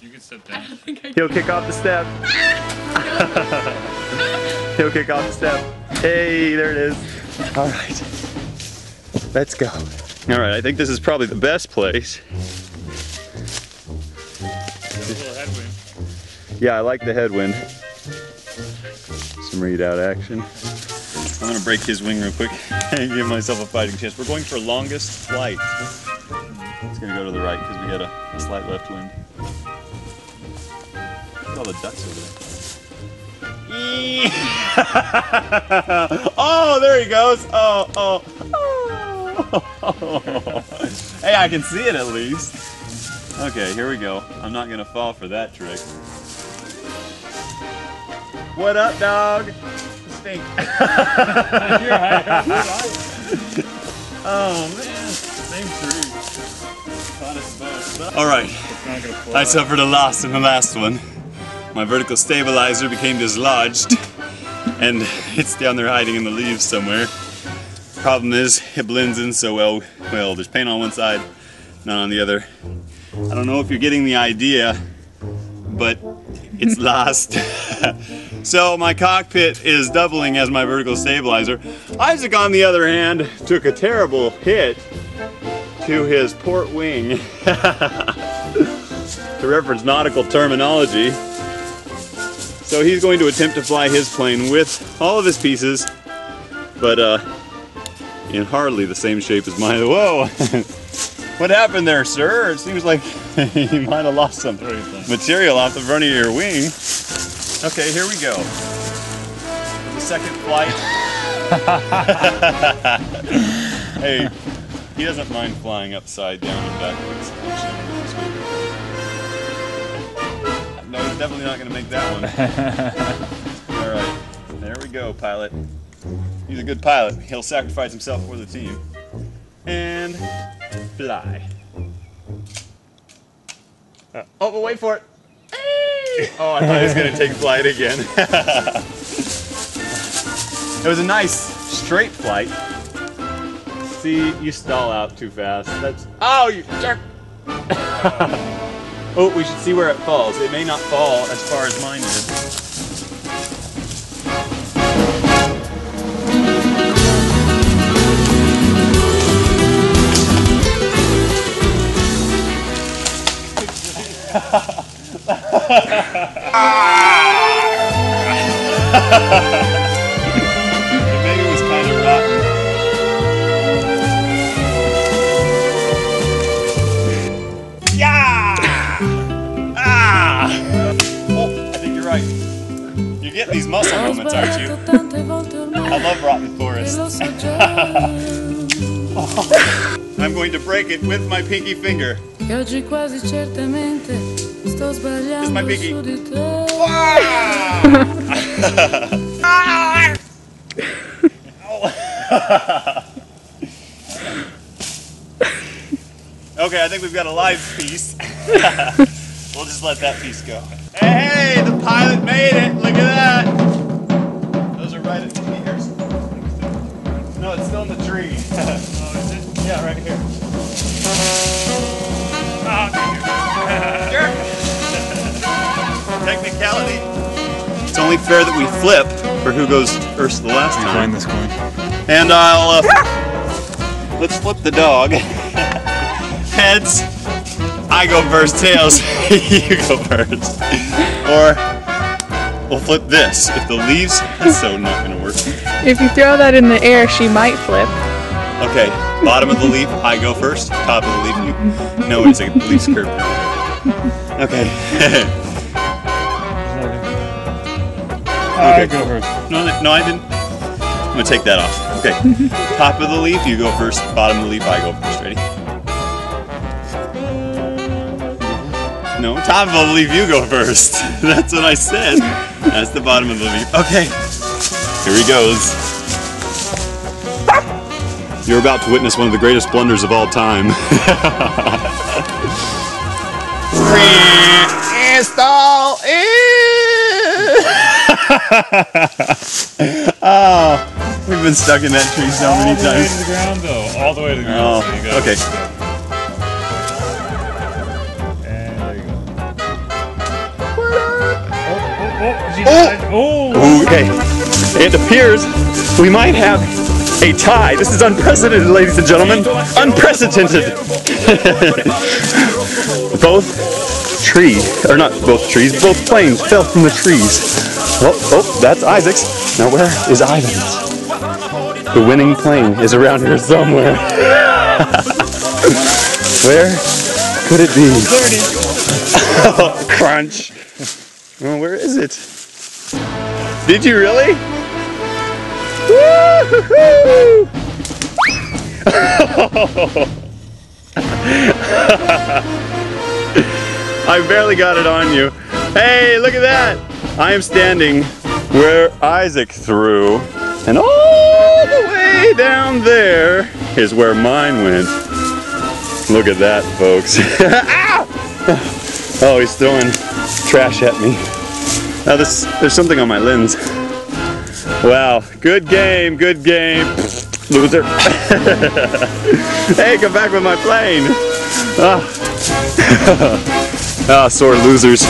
You can step down. He'll kick off the step. He'll kick off the step. Hey, there it is. All right. Let's go. All right, I think this is probably the best place. A little headwind. Yeah, I like the headwind. Some Redoubt action. I'm gonna break his wing real quick and give myself a fighting chance. We're going for longest flight. It's gonna go to the right because we got a, a slight left wind. Look all the ducks over there. oh, there he goes. Oh, oh, oh. hey, I can see it at least. Okay, here we go. I'm not gonna fall for that trick. What up, dog? Stink. oh man, same tree. Caught us both. All right, It's not gonna fly. I suffered a loss in the last one. My vertical stabilizer became dislodged, and it's down there hiding in the leaves somewhere. Problem is, it blends in so well. Well, there's paint on one side, not on the other. I don't know if you're getting the idea, but it's lost. so my cockpit is doubling as my vertical stabilizer. Isaac, on the other hand, took a terrible hit to his port wing. to reference nautical terminology. So he's going to attempt to fly his plane with all of his pieces, but uh, in hardly the same shape as mine. Whoa! what happened there, sir? It seems like you might have lost some What do you think? material off the front of your wing. Okay, here we go. The second flight. hey, he doesn't mind flying upside down and backwards. Definitely not going to make that one. All right, there we go, pilot. He's a good pilot. He'll sacrifice himself for the team. And fly. Uh, oh, but wait for it. Oh, I thought he was going to take flight again. it was a nice straight flight. See, you stall out too fast. That's oh, you jerk. Oh, we should see where it falls. It may not fall as far as mine did. It You're these muscle moments, aren't you? I love Rotten Forest. I'm going to break it with my pinky finger. Che oggi quasi certamente sto sbagliando my pinky. Okay, I think we've got a live piece. we'll just let that piece go. Hey, the pilot made it! Technicality. It's only fair that we flip for who goes first the last time. this coin. And I'll uh, let's flip the dog. Heads, I go first. Tails, you go first. Or we'll flip this. If the leaves, that's so not gonna work. If you throw that in the air, she might flip. Okay, bottom of the leaf, I go first. Top of the leaf, you. No, it's a leaf curve. Okay. I uh, go first. No, no, I didn't. I'm gonna take that off. Okay. Top of the leaf, you go first. Bottom of the leaf, I go first. Ready? No, top of the leaf, you go first. That's what I said. That's the bottom of the leaf. Okay. Here he goes. You're about to witness one of the greatest blunders of all time. oh, we've been stuck in that tree so many All the way times. to the ground, though. All the way to the ground. Oh, so okay. And there. Oh. Oh, oh, oh, oh. Okay. It appears we might have a tie. This is unprecedented, ladies and gentlemen. Unprecedented. both trees, or not both trees, both planes fell from the trees. Oh, oh, that's Isaac's. Now where is Ivan's? The winning plane is around here somewhere. where could it be? Is. Oh, crunch. Oh, where is it? Did you really? I barely got it on you. Hey, look at that! I am standing where Isaac threw, and all the way down there is where mine went. Look at that, folks. Ow! Oh, he's throwing trash at me. Now this, there's something on my lens. Wow, good game, good game. Loser. hey, come back with my plane. Ah, ah sore losers.